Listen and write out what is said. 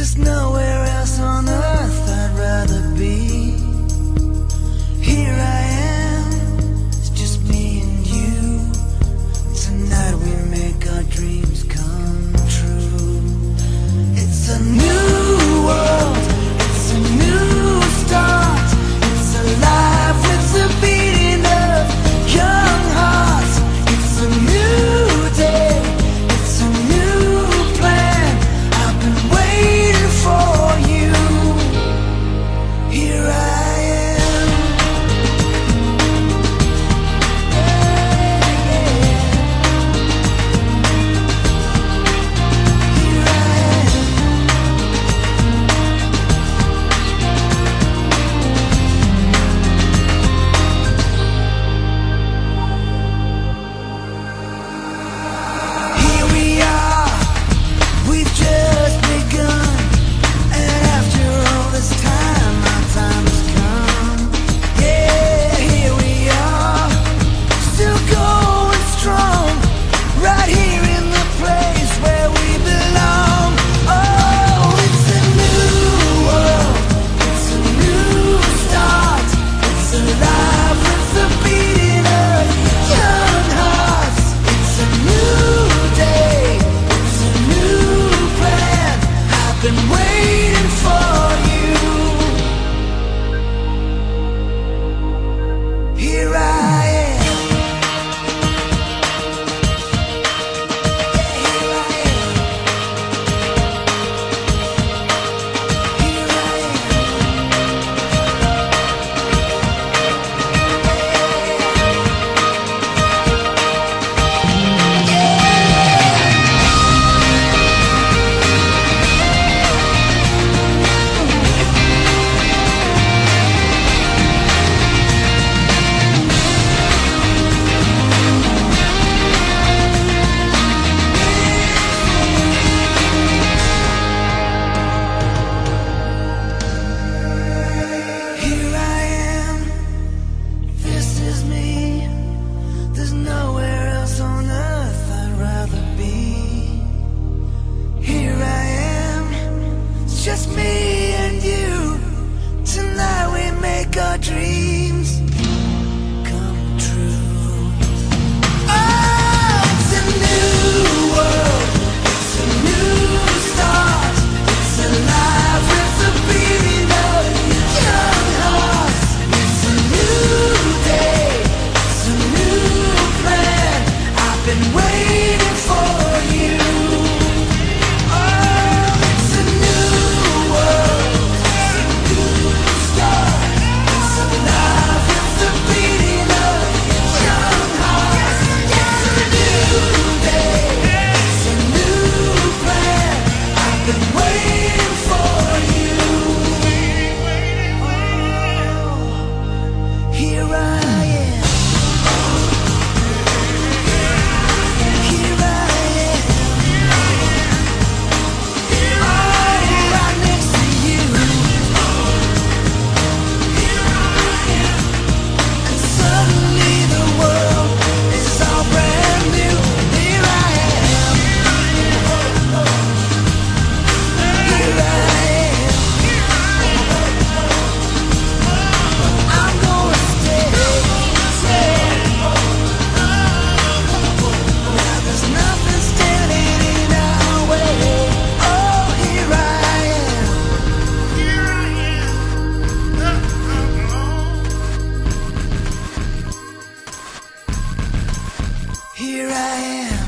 just know just me. me. Here I am.